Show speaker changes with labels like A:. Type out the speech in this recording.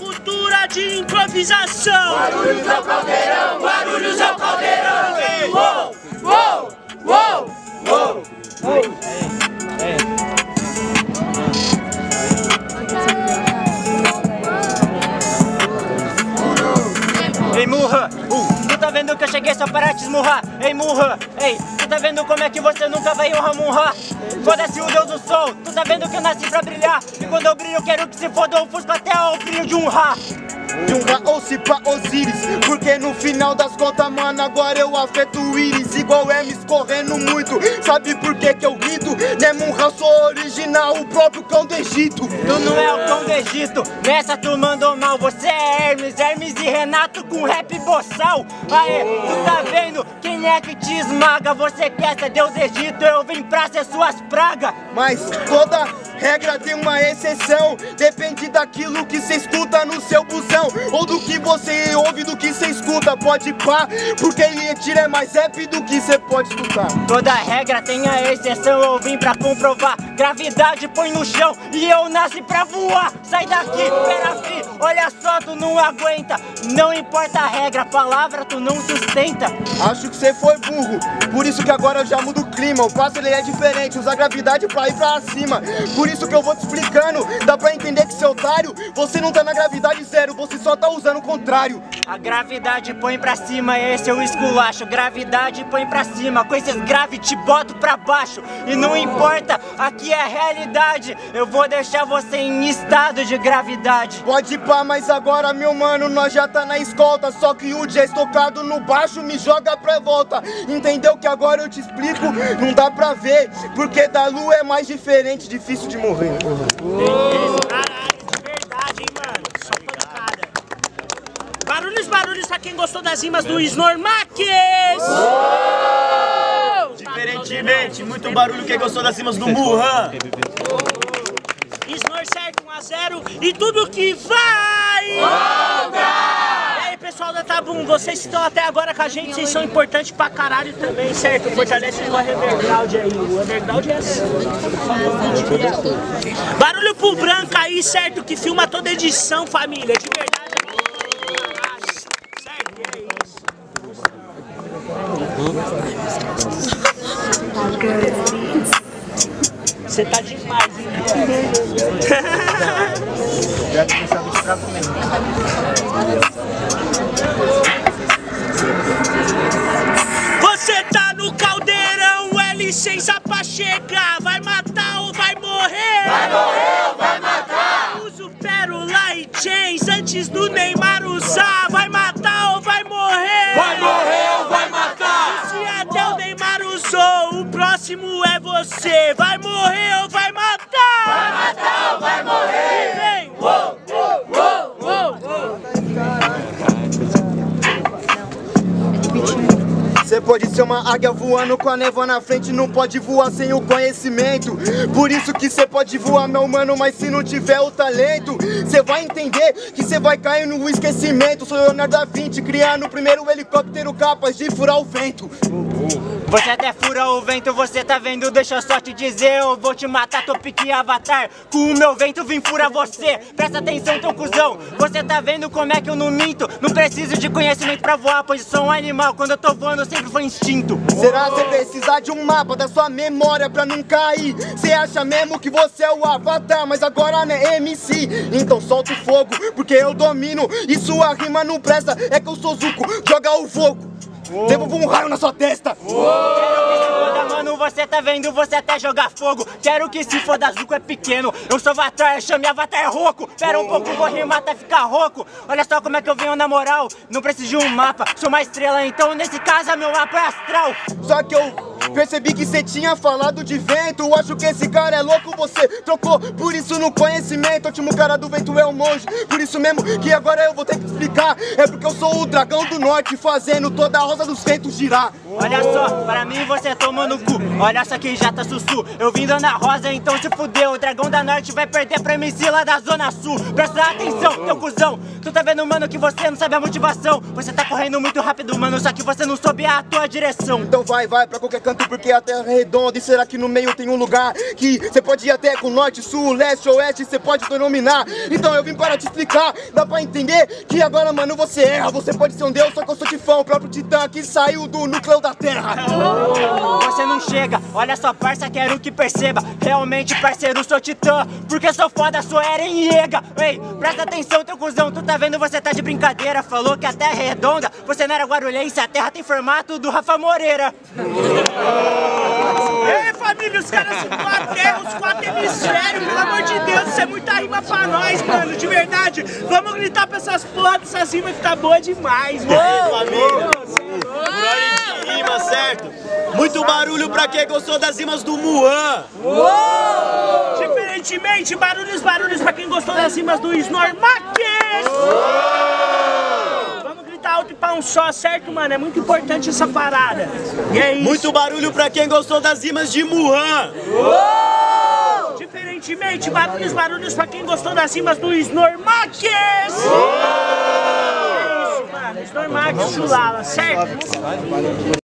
A: cultura de improvisação.
B: Guarulhos é o caldeirão, Guarulhos é o caldeirão.
A: Ei.
B: Uou, uou, uou, uou.
C: Ei, Murra! Uh, tá vendo que eu cheguei só para te esmurrar? Ei, Murra! Ei, tu tá vendo como é que você nunca vai honrar Murra? Foda-se o Deus do Sol! Tu tá vendo que eu nasci pra brilhar? E quando eu brilho, quero que se foda o fusco até o brilho de um Ra!
D: De um se pra Osiris. Porque no final das contas, mano, agora eu afeto o íris. Igual Hermes correndo muito. Sabe por que que eu grito? Nemunra, sou original, o próprio cão do Egito.
C: Tu não é o cão do Egito, nessa tu mandou mal. Você é Hermes, Hermes e Renato com rap boçal. Aê, tu tá vendo? Quem é que te esmaga? Você quer ser Deus Egito, eu vim pra ser suas pragas.
D: Mas toda regra tem uma exceção Depende daquilo que cê escuta no seu busão. Ou do que você ouve, do que cê escuta Pode pá, porque linha tira é mais rap do que cê pode escutar
C: Toda regra tem a exceção, eu vim pra comprovar. Gravidade põe no chão e eu nasci pra voar. Sai daqui, pera fi, olha só, tu não aguenta. Não importa a regra, a palavra tu não sustenta.
D: Acho que cê foi burro, por isso que agora eu já mudo o clima. O passo ele é diferente, usa gravidade pra ir pra cima. Por isso que eu vou te explicando, dá pra entender que seu otário Você não tá na gravidade zero, você só tá usando o contrário
C: A gravidade põe pra cima, esse eu esculacho. Gravidade põe pra cima, com esses grave te boto pra baixo. E não importa, aqui é a realidade. Eu vou deixar você em estado de gravidade.
D: Pode ir pá, mas agora meu mano, nós já tá na escolta. Só que o jazz tocado no baixo me joga pra volta. Entendeu que agora eu te explico? Não dá pra ver, porque da lua é mais diferente, difícil de morrer
A: pra quem gostou das rimas do Snormax!
E: Diferentemente, muito barulho quem gostou das cimas do Murran.
A: Snor certo 1x0 e tudo que vai! E aí, pessoal da Tabum, vocês que estão até agora com a gente, vocês são importantes pra caralho também, certo? Fortalece o underground aí. O underground é assim. Barulho pro branco aí, certo? Que filma toda edição, família. De verdade. Certo? E é isso. Você tá demais, hein? Você tá no caldeirão, é licença pra chegar. Vai matar ou vai morrer? Vai morrer ou vai matar? Uso pérola e chains antes do Neymar usar. Vai matar próximo é você. Vai morrer ou vai matar? Vai matar ou vai morrer? Vem! Uou, uou, uou, uou, uou.
D: Você pode ser uma águia voando com a névoa na frente, não pode voar sem o conhecimento. Por isso que você pode voar, meu mano, mas se não tiver o talento, você vai entender que você vai cair no esquecimento. Sou Leonardo da Vinci, criando o primeiro helicóptero capaz de furar o vento.
C: Você até fura o vento, você tá vendo? Deixa eu só te dizer, eu vou te matar, tô pique avatar. Com o meu vento vim fura você. Presta atenção, teu cuzão. Você tá vendo como é que eu não minto? Não preciso de conhecimento pra voar, pois sou um animal. Quando eu tô voando, sempre foi instinto.
D: Será você precisar de um mapa da sua memória pra não cair? Você acha mesmo que você é o avatar, mas agora não é MC. Então solta o fogo, porque eu domino. E sua rima não presta, é que eu sou Zuko. Joga o fogo. Devolvo um raio na sua testa.
C: Quero que se foda, mano, você tá vendo? Você até jogar fogo. Quero que se foda, Zuko é pequeno. Eu sou Avatar, chame Avatar é rouco. Pera um pouco, vou rimar até ficar rouco. Olha só como é que eu venho na moral. Não preciso de um mapa, sou uma estrela, então nesse caso meu mapa é astral.
D: Só que eu percebi que você tinha falado de vento. Acho que esse cara é louco, você trocou. Por isso no conhecimento, o último cara do vento é o monge. Por isso mesmo que agora eu vou ter que explicar. É porque eu sou o dragão do norte, fazendo toda a rosa dos ventos girar.
C: Olha só, pra mim você toma no cu. Olha essa aqui já tá sussu. Eu vim dando a rosa, então se fudeu. O dragão da norte vai perder pra MC lá da zona sul. Presta atenção, teu cuzão. Tu tá vendo, mano, que você não sabe a motivação. Você tá correndo muito rápido, mano, só que você não soube a tua direção.
D: Então vai, vai pra qualquer canto porque a terra é redonda E será que no meio tem um lugar que você pode ir até com norte, sul, leste, oeste Você pode denominar? Então eu vim para te explicar Dá pra entender que agora, mano, você erra Você pode ser um deus, só que eu sou tifão O próprio titã que saiu do núcleo da terra.
C: Você não chega, olha só, parça, quero que perceba Realmente, parceiro, sou titã Porque sou foda, sou Eren Yeager Ei, presta atenção, teu cuzão Tu tá vendo, você tá de brincadeira Falou que a terra é redonda Você não era guarulhense, a terra tem formato do Rafa Moreira
A: Ei, família, os caras são quatro terra, os quatro hemisférios, pelo amor de Deus, isso é muita rima pra nós, mano, de verdade. Vamos gritar pra essas porra dessas rimas que tá boa demais, mano.
E: Família. Por ordem de rima, certo? Muito barulho pra quem gostou das rimas do Muan.
A: Diferentemente, barulhos, barulhos pra quem gostou das rimas do Snormax. Vamos gritar alto e pra um só, certo, mano? É muito importante essa parada. E é isso.
E: Muito barulho pra quem gostou das rimas de Muhan.
A: Diferentemente, barulhos, barulhos pra quem gostou das rimas do Snormax! É isso, mano. Snormax, chulala, certo?